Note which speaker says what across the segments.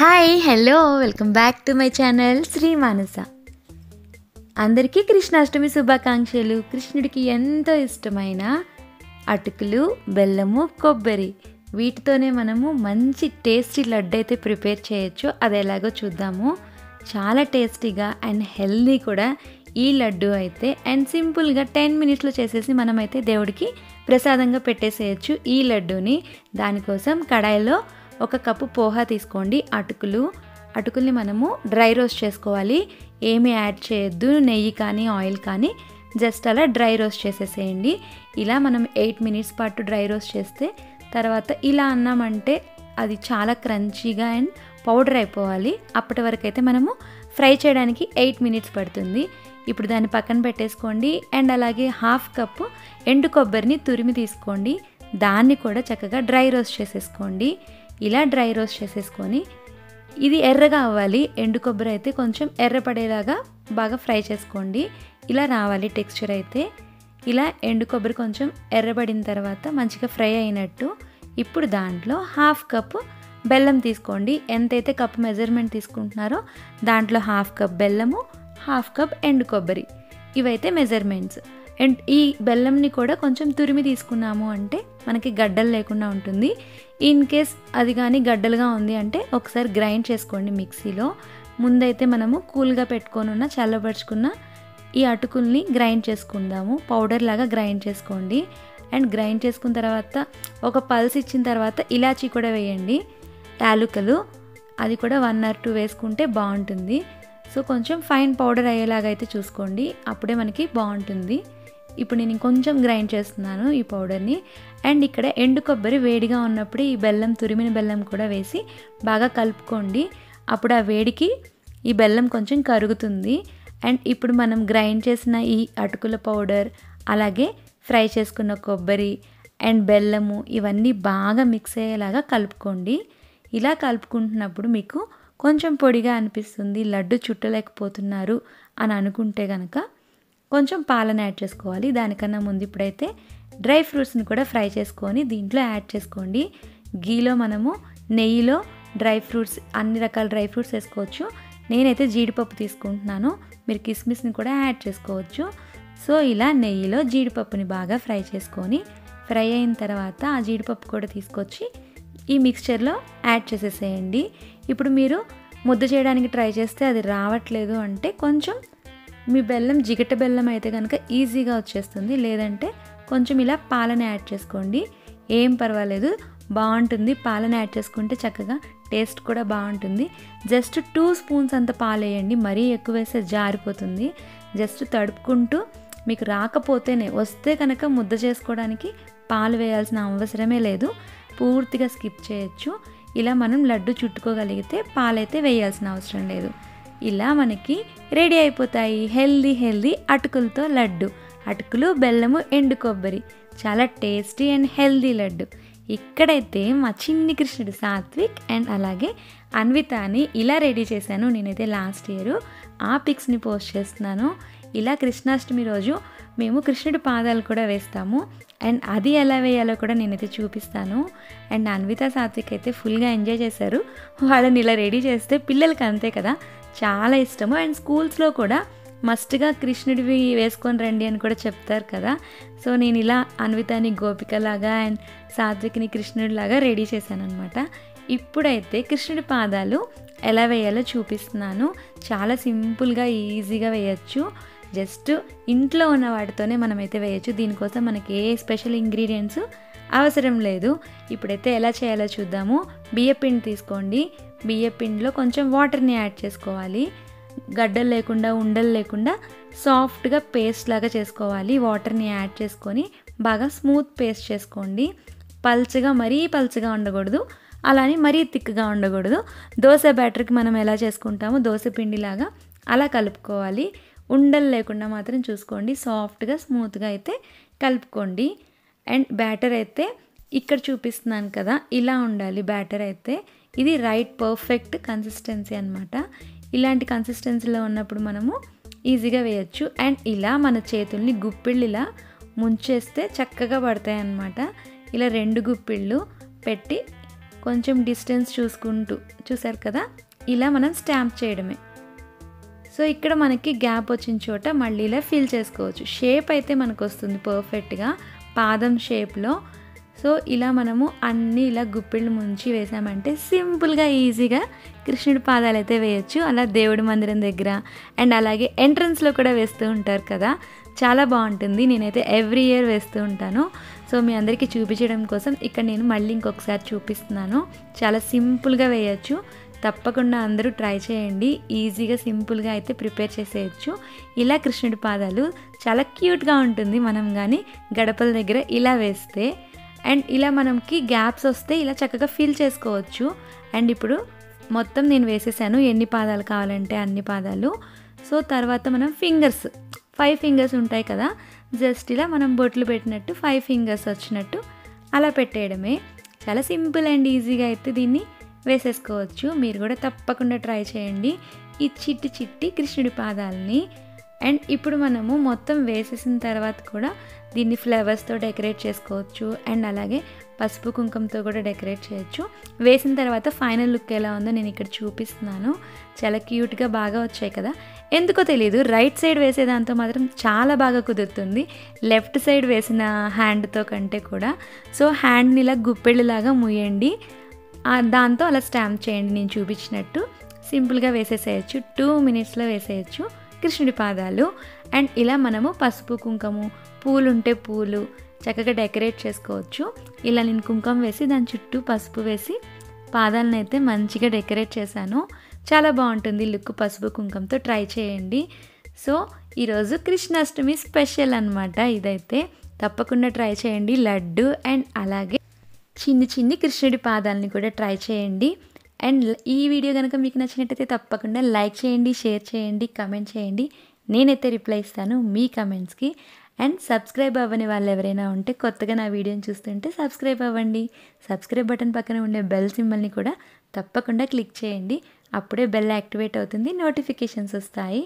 Speaker 1: Hi hello welcome back to my channel Sri Manasa అందరికీ కృష్ణాష్టమి శుభాకాంక్షలు. కృష్ణుడికి ఎంతో ఇష్టమైన అటుకులు బెల్లము కొబ్బరి. వీటితోనే మనము మంచి టేస్టీ లడ్డు అయితే ప్రిపేర్ చేయొచ్చు. అది ఎలాగో చూద్దాము. చాలా టేస్టీగా అండ్ హెల్దీ కూడా ఈ లడ్డు అయితే. అండ్ సింపుల్గా టెన్ మినిట్స్లో చేసేసి మనమైతే దేవుడికి ప్రసాదంగా పెట్టేసేయచ్చు ఈ లడ్డూని. దానికోసం కడాయిలో ఒక కప్పు పోహా తీసుకోండి. అటుకులు అటుకుల్ని మనము డ్రై రోస్ట్ చేసుకోవాలి. ఏమీ యాడ్ చేయొద్దు నెయ్యి కానీ ఆయిల్ కానీ. జస్ట్ అలా డ్రై రోస్ట్ చేసేసేయండి. ఇలా మనం ఎయిట్ మినిట్స్ పాటు డ్రై రోస్ట్ చేస్తే తర్వాత ఇలా అన్నామంటే అది చాలా క్రంచీగా అండ్ పౌడర్ అయిపోవాలి. అప్పటి వరకు అయితే మనము ఫ్రై చేయడానికి ఎయిట్ మినిట్స్ పడుతుంది. ఇప్పుడు దాన్ని పక్కన పెట్టేసుకోండి. అండ్ అలాగే హాఫ్ కప్పు ఎండు కొబ్బరిని తురిమి తీసుకోండి. దాన్ని కూడా చక్కగా డ్రై రోస్ట్ చేసేసుకోండి. ఇలా డ్రై రోస్ట్ చేసేసుకొని ఇది ఎర్రగా అవ్వాలి. ఎండు కొబ్బరి అయితే కొంచెం ఎర్రపడేలాగా బాగా ఫ్రై చేసుకోండి. ఇలా రావాలి టెక్స్చర్ అయితే. ఇలా ఎండు కొబ్బరి కొంచెం ఎర్రబడిన తర్వాత మంచిగా ఫ్రై అయినట్టు ఇప్పుడు దాంట్లో హాఫ్ కప్ బెల్లం తీసుకోండి. ఎంతైతే కప్ మెజర్మెంట్ తీసుకుంటున్నారో దాంట్లో హాఫ్ కప్ బెల్లము హాఫ్ కప్ ఎండు కొబ్బరి. ఇవైతే మెజర్మెంట్స్. అండ్ ఈ బెల్లంని కూడా కొంచెం తురిమి తీసుకున్నాము అంటే మనకి గడ్డలు లేకుండా ఉంటుంది. ఇన్ కేస్ అది కానీ గడ్డలుగా ఉంది అంటే ఒకసారి గ్రైండ్ చేసుకోండి మిక్సీలో. ముందైతే మనము కూల్గా పెట్టుకొని ఉన్న చల్లబరుచుకున్న ఈ అటుకుల్ని గ్రైండ్ చేసుకుందాము. పౌడర్ లాగా గ్రైండ్ చేసుకోండి. అండ్ గ్రైండ్ చేసుకున్న తర్వాత ఒక పల్స్ ఇచ్చిన తర్వాత ఇలాచీ కూడా వేయండి. యాలుకలు అది కూడా వన్ ఆర్ టూ వేసుకుంటే బాగుంటుంది. సో కొంచెం ఫైన్ పౌడర్ అయ్యేలాగా అయితే చూసుకోండి. అప్పుడే మనకి బాగుంటుంది. ఇప్పుడు నేను కొంచెం గ్రైండ్ చేస్తున్నాను ఈ పౌడర్ని అండ్ ఇక్కడ ఎండు కొబ్బరి వేడిగా ఉన్నప్పుడు ఈ బెల్లం తురిమిన బెల్లం కూడా వేసి బాగా కలుపుకోండి. అప్పుడు ఆ వేడికి ఈ బెల్లం కొంచెం కరుగుతుంది. అండ్ ఇప్పుడు మనం గ్రైండ్ చేసిన ఈ అటుకుల పౌడర్ అలాగే ఫ్రై చేసుకున్న కొబ్బరి అండ్ బెల్లము ఇవన్నీ బాగా మిక్స్ అయ్యేలాగా కలుపుకోండి. ఇలా కలుపుకుంటున్నప్పుడు మీకు కొంచెం పొడిగా అనిపిస్తుంది లడ్డు చుట్టలేకపోతున్నారు అని అనుకుంటే కనుక కొంచెం పాలను యాడ్ చేసుకోవాలి. దానికన్నా ముందు ఇప్పుడైతే డ్రై ఫ్రూట్స్ని కూడా ఫ్రై చేసుకొని దీంట్లో యాడ్ చేసుకోండి. గీలో మనము నెయ్యిలో డ్రై ఫ్రూట్స్ అన్ని రకాల డ్రై ఫ్రూట్స్ వేసుకోవచ్చు. నేనైతే జీడిపప్పు తీసుకుంటున్నాను. మీరు కిస్మిస్ని కూడా యాడ్ చేసుకోవచ్చు. సో ఇలా నెయ్యిలో జీడిపప్పుని బాగా ఫ్రై చేసుకొని ఫ్రై అయిన తర్వాత ఆ జీడిపప్పు కూడా తీసుకొచ్చి ఈ మిక్స్చర్లో యాడ్ చేసేసేయండి. ఇప్పుడు మీరు ముద్ద చేయడానికి ట్రై చేస్తే అది రావట్లేదు అంటే కొంచెం మీ బెల్లం జిగట బెల్లం అయితే కనుక ఈజీగా వచ్చేస్తుంది. లేదంటే కొంచెం ఇలా పాలన యాడ్ చేసుకోండి. ఏం పర్వాలేదు. బాగుంటుంది. పాలన యాడ్ చేసుకుంటే చక్కగా టేస్ట్ కూడా బాగుంటుంది. జస్ట్ టూ స్పూన్స్ అంత పాలు వేయండి మరీ ఎక్కువ వేస్తే జారిపోతుంది. జస్ట్ తడుపుకుంటూ మీకు రాకపోతేనే వస్తే కనుక ముద్ద చేసుకోవడానికి పాలు వేయాల్సిన అవసరమే లేదు. పూర్తిగా స్కిప్ చేయొచ్చు. ఇలా మనం లడ్డు చుట్టుకోగలిగితే పాలైతే వేయాల్సిన అవసరం లేదు. ఇలా మనకి రెడీ అయిపోతాయి హెల్దీ హెల్దీ అటుకులతో లడ్డు. అటుకులు బెల్లము ఎండు కొబ్బరి. చాలా టేస్టీ అండ్ హెల్దీ లడ్డు. ఇక్కడైతే మా చిన్ని కృష్ణుడు సాత్విక్ అండ్ అలాగే అన్వితాని ఇలా రెడీ చేశాను. నేనైతే లాస్ట్ ఇయర్ ఆ పిక్స్ని పోస్ట్ చేస్తున్నాను. ఇలా కృష్ణాష్టమి రోజు మేము కృష్ణుడి పాదాలు కూడా వేస్తాము. అండ్ అది ఎలా వేయాలో కూడా నేనైతే చూపిస్తాను. అండ్ అన్విత సాత్విక్ అయితే ఫుల్గా ఎంజాయ్ చేశారు. వాళ్ళని ఇలా రెడీ చేస్తే పిల్లలకి అంతే కదా. చాలా ఇష్టము. అండ్ స్కూల్స్లో కూడా మస్ట్గా కృష్ణుడివి వేసుకొని రండి అని కూడా చెప్తారు కదా. సో నేను ఇలా అన్వితాని గోపికలాగా అండ్ సాత్విక్ని కృష్ణుడిలాగా రెడీ చేశాను అనమాట ఇప్పుడైతే కృష్ణుడి పాదాలు ఎలా వేయాలో చూపిస్తున్నాను. చాలా సింపుల్గా ఈజీగా వేయచ్చు. జస్ట్ ఇంట్లో ఉన్న వాటితోనే మనమైతే వేయచ్చు. దీనికోసం మనకి ఏ స్పెషల్ ఇంగ్రీడియంట్స్ అవసరం లేదు. ఇప్పుడైతే ఎలా చేయాలో చూద్దాము. బియ్యపిండి తీసుకోండి. బియ్యపిండిలో కొంచెం వాటర్ని యాడ్ చేసుకోవాలి. గడ్డలు లేకుండా ఉండలు లేకుండా సాఫ్ట్గా పేస్ట్ లాగా చేసుకోవాలి. వాటర్ని యాడ్ చేసుకొని బాగా స్మూత్ పేస్ట్ చేసుకోండి. పల్చగా మరీ పల్చగా ఉండకూడదు. అలానే మరీ థిక్గా ఉండకూడదు. దోశ బ్యాటర్కి మనం ఎలా చేసుకుంటామో దోశ పిండిలాగా అలా కలుపుకోవాలి. ఉండలు లేకుండా మాత్రం చూసుకోండి. సాఫ్ట్గా స్మూత్గా అయితే కలుపుకోండి. అండ్ బ్యాటర్ అయితే ఇక్కడ చూపిస్తున్నాను కదా ఇలా ఉండాలి బ్యాటర్ అయితే. ఇది రైట్ పర్ఫెక్ట్ కన్సిస్టెన్సీ అనమాట ఇలాంటి కన్సిస్టెన్సీలో ఉన్నప్పుడు మనము ఈజీగా వేయచ్చు. అండ్ ఇలా మన చేతుల్ని గుప్పిళ్ళు ఇలా ముంచేస్తే చక్కగా పడతాయి అన్నమాట ఇలా రెండు గుప్పిళ్ళు పెట్టి కొంచెం డిస్టెన్స్ చూసుకుంటూ చూసారు కదా? ఇలా మనం స్టాంప్ చేయడమే. సో ఇక్కడ మనకి గ్యాప్ వచ్చిన చోట మళ్ళీ ఇలా ఫిల్ చేసుకోవచ్చు. షేప్ అయితే మనకు వస్తుంది పర్ఫెక్ట్గా పాదం షేప్లో సో ఇలా మనము అన్నీ ఇలా గుప్పిళ్ళు ముంచి వేసామంటే సింపుల్గా ఈజీగా కృష్ణుడి పాదాలు అయితే వేయచ్చు. అలా దేవుడి మందిరం దగ్గర అండ్ అలాగే ఎంట్రన్స్లో కూడా వేస్తూ ఉంటారు కదా. చాలా బాగుంటుంది. నేనైతే ఎవ్రీ ఇయర్ వేస్తూ ఉంటాను. సో మీ అందరికీ చూపించడం కోసం ఇక్కడ నేను మళ్ళీ ఇంకొకసారి చూపిస్తున్నాను. చాలా సింపుల్గా వేయచ్చు. తప్పకుండా అందరూ ట్రై చేయండి. ఈజీగా సింపుల్గా అయితే ప్రిపేర్ చేసేయచ్చు. ఇలా కృష్ణుడి పాదాలు చాలా క్యూట్గా ఉంటుంది మనం కానీ గడపల దగ్గర ఇలా వేస్తే. అండ్ ఇలా మనకి గ్యాప్స్ వస్తే ఇలా చక్కగా ఫిల్ చేసుకోవచ్చు. అండ్ ఇప్పుడు మొత్తం నేను వేసేసాను. ఎన్ని పాదాలు కావాలంటే అన్ని పాదాలు. సో తర్వాత మనం ఫింగర్స్ ఫైవ్ ఫింగర్స్ ఉంటాయి కదా. జస్ట్ ఇలా మనం బొట్లు పెట్టినట్టు ఫైవ్ ఫింగర్స్ వచ్చినట్టు అలా పెట్టేయడమే. చాలా సింపుల్ అండ్ ఈజీగా అయితే దీన్ని వేసేసుకోవచ్చు. మీరు కూడా తప్పకుండా ట్రై చేయండి. ఈ చిట్టి చిట్టి కృష్ణుడి పాదాలని. అండ్ ఇప్పుడు మనము మొత్తం వేసేసిన తర్వాత కూడా దీన్ని ఫ్లవర్స్తో డెకరేట్ చేసుకోవచ్చు. అండ్ అలాగే పసుపు కుంకుమతో కూడా డెకరేట్ చేయొచ్చు. వేసిన తర్వాత ఫైనల్ లుక్ ఎలా ఉందో నేను ఇక్కడ చూపిస్తున్నాను. చాలా క్యూట్గా బాగా వచ్చాయి కదా. ఎందుకో తెలియదు రైట్ సైడ్ వేసే దాంతో మాత్రం చాలా బాగా కుదురుతుంది. లెఫ్ట్ సైడ్ వేసిన హ్యాండ్తో కంటే కూడా. సో హ్యాండ్ని ఇలా గుప్పెళ్ళలాగా ముయ్యండి దాంతో అలా స్టాంప్ చేయండి నేను చూపించినట్టు. సింపుల్గా వేసేసేయచ్చు. టూ మినిట్స్లో వేసేయచ్చు. కృష్ణుడి పాదాలు. అండ్ ఇలా మనము పసుపు కుంకుమ పూలు ఉంటే పూలు చక్కగా డెకరేట్ చేసుకోవచ్చు. ఇలా నేను కుంకుమ వేసి దాని చుట్టూ పసుపు వేసి పాదాలను అయితే మంచిగా డెకరేట్ చేశాను. చాలా బాగుంటుంది లుక్. పసుపు కుంకుమతో ట్రై చేయండి. సో ఈరోజు కృష్ణాష్టమి స్పెషల్ అనమాట ఇదైతే. తప్పకుండా ట్రై చేయండి. లడ్డు అండ్ అలాగే చిన్ని చిన్ని కృష్ణుడి పాదాలని కూడా ట్రై చేయండి. అండ్ ఈ వీడియో కనుక మీకు నచ్చినట్టయితే తప్పకుండా లైక్ చేయండి షేర్ చేయండి కమెంట్ చేయండి. నేనైతే రిప్లై ఇస్తాను మీ కమెంట్స్కి. అండ్ సబ్స్క్రైబ్ అవ్వని వాళ్ళు ఎవరైనా ఉంటే కొత్తగా నా వీడియోని చూస్తుంటే సబ్స్క్రైబ్ అవ్వండి. సబ్స్క్రైబ్ బటన్ పక్కన ఉండే బెల్ సింబల్ని కూడా తప్పకుండా క్లిక్ చేయండి. అప్పుడే బెల్ యాక్టివేట్ అవుతుంది నోటిఫికేషన్స్ వస్తాయి.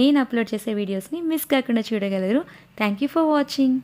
Speaker 1: నేను అప్లోడ్ చేసే వీడియోస్ని మిస్ కాకుండా చూడగలరు. Thank you for watching.